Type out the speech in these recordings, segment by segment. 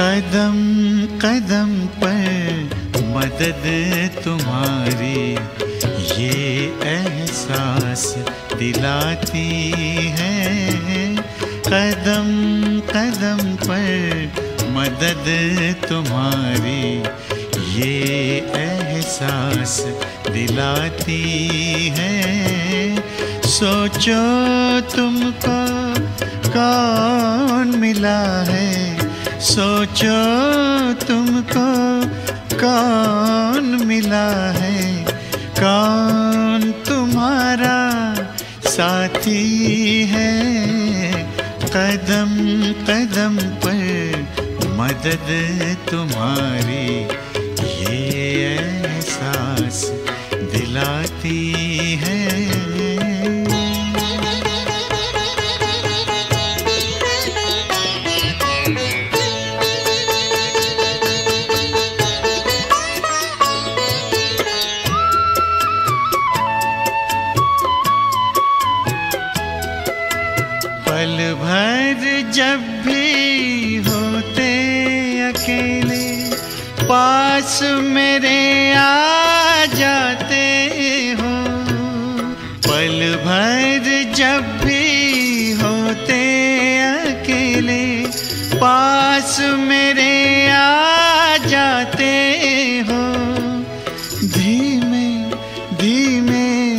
कदम कदम पर मदद तुम्हारी। ये एहसास दिलाती है। कदम कदम पर मदद तुम्हारी। ये एहसास दिलाती है। सोचो तुमको कौन मिला है? सोचो तुमको कौन मिला है? कौन तुम्हारा साथी है? कदम कदम पर मदद तुम्हारी ये एहसास दिलाती है। भर जब भी होते अकेले, पास मेरे आ जाते हो। पल भर जब भी होते अकेले, पास मेरे आ जाते हो। धीमे धीमे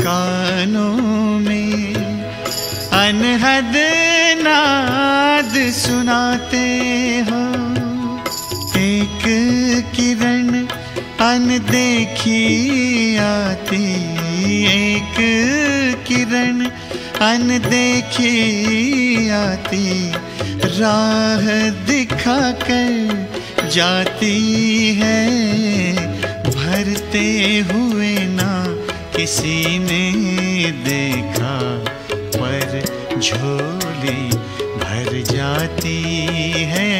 कानों में अनहद सुनाते हो एक किरण अनदेखी आती, एक किरण अनदेखी आती। राह दिखा कर जाती है, भरते हुए ना किसी ने देखा। पर झोली भर जाती है।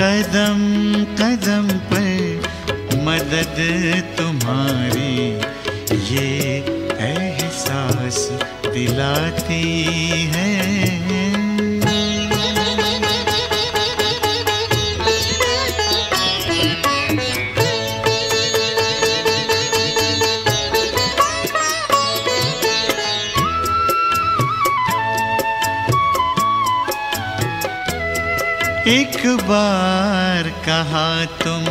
कदम कदम पर मदद तुम्हारी ये एहसास दिलाती एक बार कहा तुम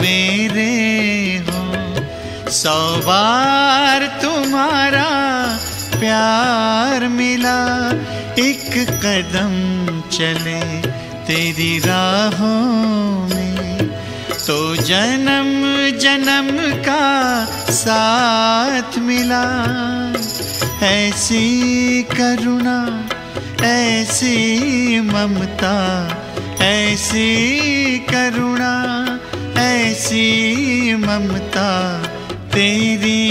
मेरे हो, सौ बार तुम्हारा प्यार मिला। एक कदम चले तेरी राहों में तो जन्म जन्म का साथ मिला। ऐसी करुणा, ऐसी ममता ऐसी करुणा, ऐसी ममता तेरी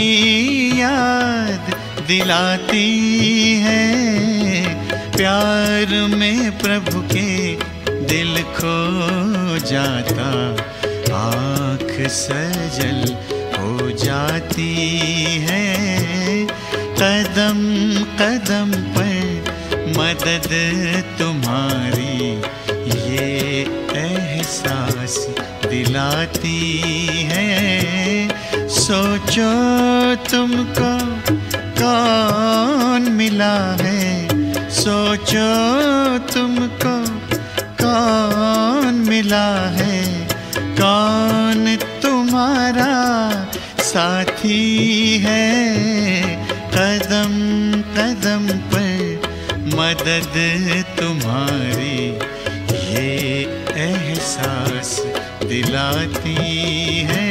याद दिलाती है। प्यार में प्रभु के दिल खो जाता, आँख सजल हो जाती है। कदम कदम पर मदद तुम्हारी एहसास दिलाती है। सोचो तुमको कौन मिला है। सोचो तुमको कौन मिला है। कौन तुम्हारा साथी है। कदम कदम पर मदद तुम्हारी दिलाती है।